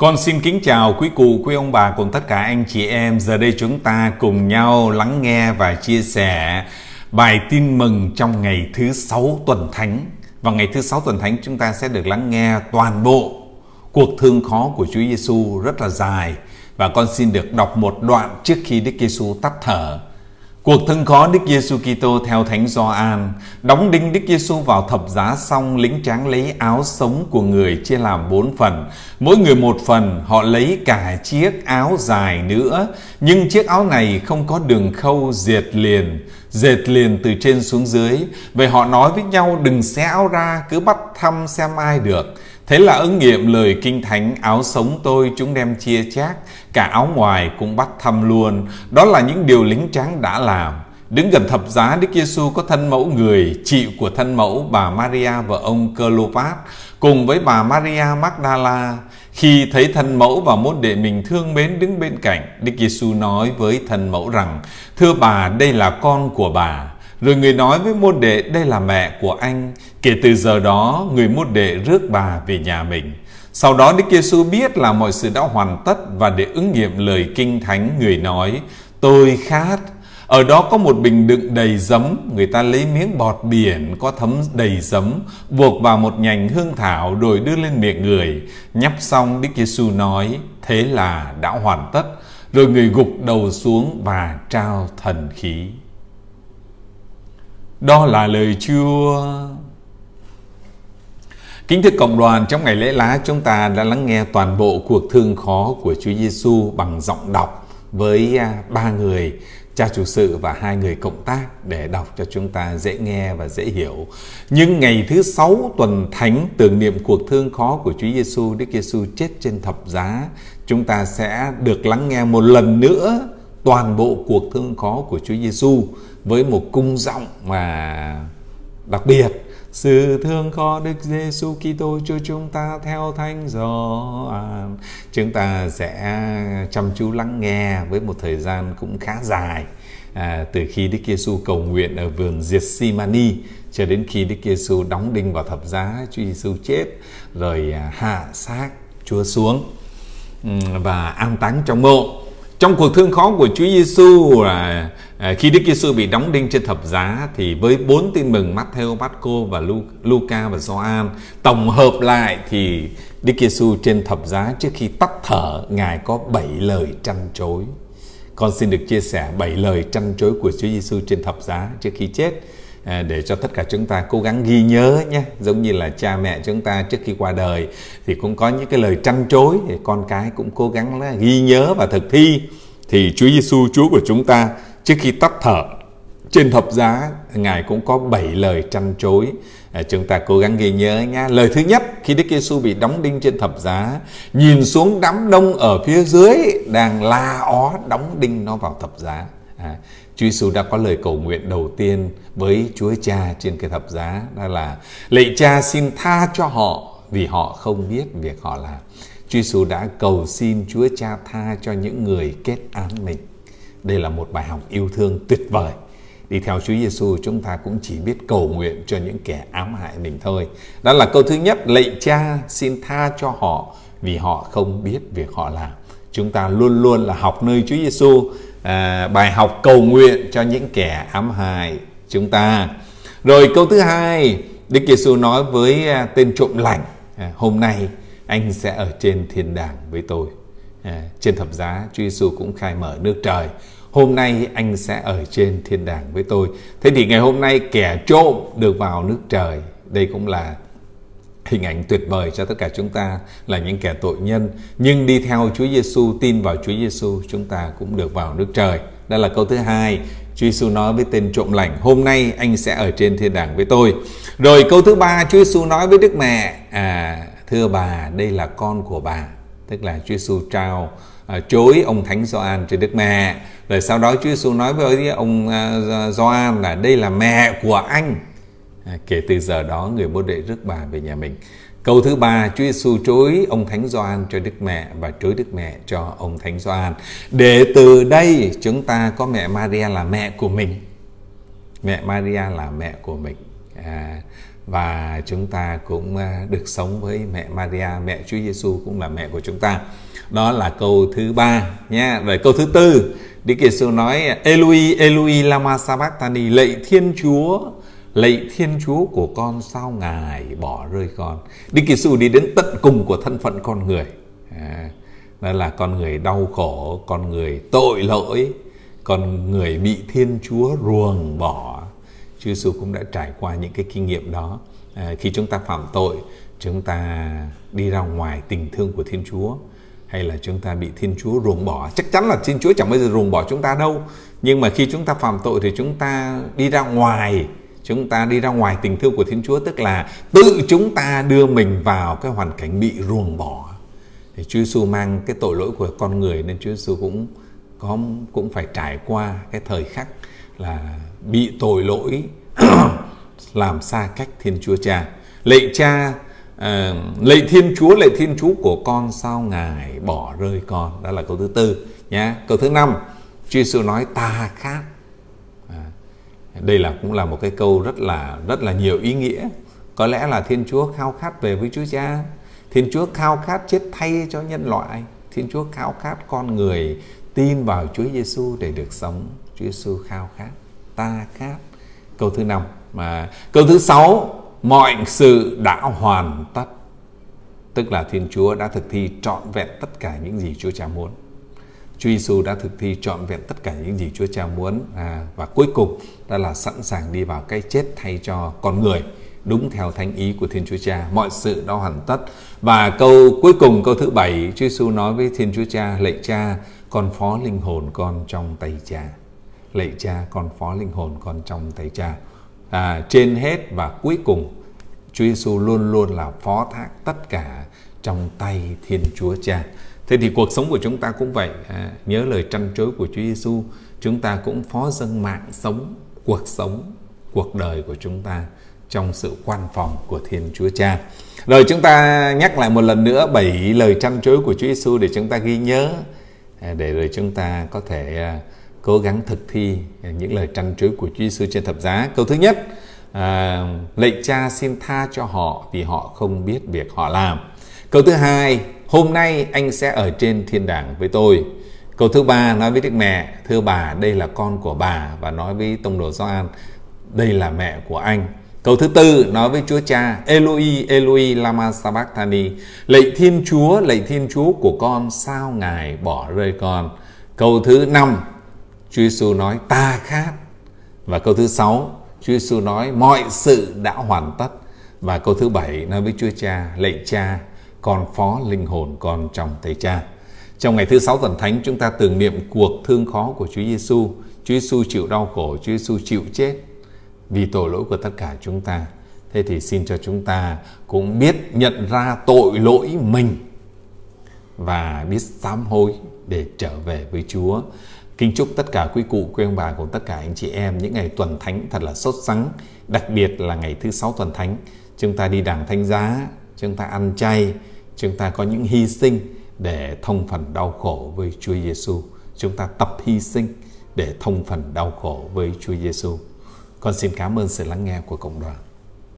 Con xin kính chào quý cụ, quý ông bà cùng tất cả anh chị em. Giờ đây chúng ta cùng nhau lắng nghe và chia sẻ bài tin mừng trong ngày thứ sáu tuần thánh. và ngày thứ sáu tuần thánh chúng ta sẽ được lắng nghe toàn bộ cuộc thương khó của Chúa Giêsu rất là dài và con xin được đọc một đoạn trước khi Đức Giêsu tắt thở. Cuộc thân khó Đức Giêsu Kitô theo Thánh Gioan, đóng đinh Đức Giêsu vào thập giá xong, lính tráng lấy áo sống của người chia làm bốn phần, mỗi người một phần, họ lấy cả chiếc áo dài nữa, nhưng chiếc áo này không có đường khâu diệt liền, dệt liền từ trên xuống dưới. Vậy họ nói với nhau đừng xé áo ra, cứ bắt thăm xem ai được. Thế là ứng nghiệm lời kinh thánh áo sống tôi chúng đem chia chác, cả áo ngoài cũng bắt thăm luôn. Đó là những điều lính tráng đã làm. Đứng gần thập giá Đức Giêsu có thân mẫu người, chị của thân mẫu bà Maria và ông Clopas cùng với bà Maria Magdala. Khi thấy thân mẫu và môn đệ mình thương mến đứng bên cạnh, Đức Giêsu nói với thân mẫu rằng: "Thưa bà, đây là con của bà." Rồi người nói với môn đệ đây là mẹ của anh. Kể từ giờ đó, người môn đệ rước bà về nhà mình. Sau đó Đức Giêsu biết là mọi sự đã hoàn tất và để ứng nghiệm lời kinh thánh người nói Tôi khát. Ở đó có một bình đựng đầy giấm, người ta lấy miếng bọt biển có thấm đầy giấm, buộc vào một nhành hương thảo rồi đưa lên miệng người. Nhấp xong Đức Giêsu nói, thế là đã hoàn tất. Rồi người gục đầu xuống và trao thần khí. Đó là lời Chúa. Kính thưa cộng đoàn, trong ngày lễ lá chúng ta đã lắng nghe toàn bộ cuộc thương khó của Chúa Giêsu bằng giọng đọc với à, ba người cha chủ sự và hai người cộng tác để đọc cho chúng ta dễ nghe và dễ hiểu. Nhưng ngày thứ sáu tuần thánh tưởng niệm cuộc thương khó của Chúa Giêsu, Đức Giêsu chết trên thập giá, chúng ta sẽ được lắng nghe một lần nữa toàn bộ cuộc thương khó của Chúa Giêsu với một cung giọng mà đặc biệt sự thương khó Đức Giêsu Kitô cho chúng ta theo thanh Gioan. Chúng ta sẽ chăm chú lắng nghe với một thời gian cũng khá dài à, từ khi Đức Giêsu cầu nguyện ở vườn Gethsemane cho đến khi Đức Giêsu đóng đinh vào thập giá, Chúa Giêsu chết rồi à, hạ xác Chúa xuống ừ, và an táng trong mộ trong cuộc thương khó của Chúa Giêsu là à, khi Đức Giêsu bị đóng đinh trên thập giá thì với bốn tin mừng Matthew, Marco và Luca và Gioan tổng hợp lại thì Đức Giêsu trên thập giá trước khi tắt thở ngài có bảy lời trăn chối. Con xin được chia sẻ bảy lời trăn chối của Chúa Giêsu trên thập giá trước khi chết à, để cho tất cả chúng ta cố gắng ghi nhớ nhé giống như là cha mẹ chúng ta trước khi qua đời thì cũng có những cái lời trăn chối thì con cái cũng cố gắng là ghi nhớ và thực thi thì Chúa Giêsu Chúa của chúng ta trước khi tắt thở trên thập giá ngài cũng có bảy lời trăn chối à, chúng ta cố gắng ghi nhớ nha lời thứ nhất khi Đức Giêsu bị đóng đinh trên thập giá nhìn xuống đám đông ở phía dưới đang la ó đóng đinh nó vào thập giá à, Chúa Giêsu đã có lời cầu nguyện đầu tiên với Chúa Cha trên cái thập giá đó là lạy Cha xin tha cho họ vì họ không biết việc họ làm. Chúa Giêsu đã cầu xin Chúa Cha tha cho những người kết án mình. Đây là một bài học yêu thương tuyệt vời. Đi theo Chúa Giêsu chúng ta cũng chỉ biết cầu nguyện cho những kẻ ám hại mình thôi. Đó là câu thứ nhất, lạy Cha xin tha cho họ vì họ không biết việc họ làm. Chúng ta luôn luôn là học nơi Chúa Giêsu à, bài học cầu nguyện cho những kẻ ám hại chúng ta. Rồi câu thứ hai, Đức Giêsu nói với à, tên trộm lành, à, hôm nay anh sẽ ở trên thiên đàng với tôi. À, trên thập giá, Chúa Giêsu cũng khai mở nước trời. Hôm nay anh sẽ ở trên thiên đàng với tôi. Thế thì ngày hôm nay kẻ trộm được vào nước trời. Đây cũng là hình ảnh tuyệt vời cho tất cả chúng ta là những kẻ tội nhân nhưng đi theo Chúa Giêsu tin vào Chúa Giêsu chúng ta cũng được vào nước trời đó là câu thứ hai Chúa Giêsu nói với tên trộm lành hôm nay anh sẽ ở trên thiên đàng với tôi rồi câu thứ ba Chúa Giêsu nói với Đức Mẹ à thưa bà đây là con của bà tức là Chúa Giêsu trao à, chối ông Thánh Gioan cho Đức Mẹ. Rồi sau đó Chúa Giêsu nói với ông à, Gioan là đây là mẹ của anh. À, kể từ giờ đó người môn đệ rước bà về nhà mình. Câu thứ ba Chúa Giêsu chối ông Thánh Gioan cho Đức Mẹ và chối Đức Mẹ cho ông Thánh Gioan. Để từ đây chúng ta có mẹ Maria là mẹ của mình. Mẹ Maria là mẹ của mình. À, và chúng ta cũng ờ, được sống với mẹ Maria, mẹ Chúa Giêsu cũng là mẹ của chúng ta. Đó là câu thứ ba nha. Rồi câu thứ tư, Đức Giêsu nói Eloi Eloi lama sabachthani lạy Thiên Chúa lạy Thiên Chúa của con sao ngài bỏ rơi con. Đức Giêsu đi đến tận cùng của thân phận con người. À, đó là con người đau khổ, con người tội lỗi, con người bị Thiên Chúa ruồng bỏ Chúa Giêsu cũng đã trải qua những cái kinh nghiệm đó. À, khi chúng ta phạm tội, chúng ta đi ra ngoài tình thương của Thiên Chúa hay là chúng ta bị Thiên Chúa ruồng bỏ. Chắc chắn là Thiên Chúa chẳng bao giờ ruồng bỏ chúng ta đâu. Nhưng mà khi chúng ta phạm tội thì chúng ta đi ra ngoài chúng ta đi ra ngoài tình thương của Thiên Chúa tức là tự chúng ta đưa mình vào cái hoàn cảnh bị ruồng bỏ. Thì Chúa Giêsu mang cái tội lỗi của con người nên Chúa Giêsu cũng có cũng phải trải qua cái thời khắc là bị tội lỗi làm xa cách Thiên Chúa Cha. Lạy Cha, uh, lạy Thiên Chúa, lạy Thiên Chúa của con sao Ngài bỏ rơi con. Đó là câu thứ tư nhé. Câu thứ năm, Chúa Giêsu nói ta khát. À, đây là cũng là một cái câu rất là rất là nhiều ý nghĩa. Có lẽ là Thiên Chúa khao khát về với Chúa Cha. Thiên Chúa khao khát chết thay cho nhân loại. Thiên Chúa khao khát con người tin vào Chúa Giêsu để được sống. Chúa Giêsu khao khát ta khát câu thứ năm mà câu thứ sáu mọi sự đã hoàn tất. Tức là Thiên Chúa đã thực thi trọn vẹn tất cả những gì Chúa Cha muốn. Chúa Giêsu đã thực thi trọn vẹn tất cả những gì Chúa Cha muốn. À, và cuối cùng đó là sẵn sàng đi vào cái chết thay cho con người đúng theo thánh ý của Thiên Chúa Cha. Mọi sự đã hoàn tất. Và câu cuối cùng câu thứ bảy Chúa Giêsu nói với Thiên Chúa Cha lạy Cha con phó linh hồn con trong tay Cha lạy cha con phó linh hồn con trong tay cha à, trên hết và cuối cùng Chúa Giêsu luôn luôn là phó thác tất cả trong tay Thiên Chúa Cha. Thế thì cuộc sống của chúng ta cũng vậy. À, nhớ lời trăn trối của Chúa Giêsu, chúng ta cũng phó dâng mạng sống, cuộc sống, cuộc đời của chúng ta trong sự quan phòng của Thiên Chúa Cha. Rồi chúng ta nhắc lại một lần nữa bảy lời trăn trối của Chúa Giêsu để chúng ta ghi nhớ à, để rồi chúng ta có thể à, cố gắng thực thi những lời trăn trối của Chúa Giêsu trên thập giá. Câu thứ nhất, à, lạy cha xin tha cho họ vì họ không biết việc họ làm. Câu thứ hai, hôm nay anh sẽ ở trên thiên đàng với tôi. Câu thứ ba nói với Đức Mẹ, thưa bà đây là con của bà và nói với Tông đồ Gioan, đây là mẹ của anh. Câu thứ tư nói với Chúa Cha, Eloi, Eloi, lama sabachthani, lạy Thiên Chúa, lạy Thiên Chúa của con, sao Ngài bỏ rơi con. Câu thứ năm Chúa Giêsu nói ta khát. Và câu thứ sáu, Chúa Giêsu nói mọi sự đã hoàn tất. Và câu thứ bảy nói với Chúa Cha, lạy Cha, con phó linh hồn con trong tay Cha. Trong ngày thứ sáu tuần thánh chúng ta tưởng niệm cuộc thương khó của Chúa Giêsu. Chúa Giêsu chịu đau khổ, Chúa Giêsu chịu chết vì tội lỗi của tất cả chúng ta. Thế thì xin cho chúng ta cũng biết nhận ra tội lỗi mình và biết sám hối để trở về với Chúa. Kính chúc tất cả quý cụ, quý ông bà cùng tất cả anh chị em những ngày tuần thánh thật là sốt sắng, đặc biệt là ngày thứ sáu tuần thánh. Chúng ta đi đảng thánh giá, chúng ta ăn chay, chúng ta có những hy sinh để thông phần đau khổ với Chúa Giêsu. Chúng ta tập hy sinh để thông phần đau khổ với Chúa Giêsu. Con xin cảm ơn sự lắng nghe của cộng đoàn.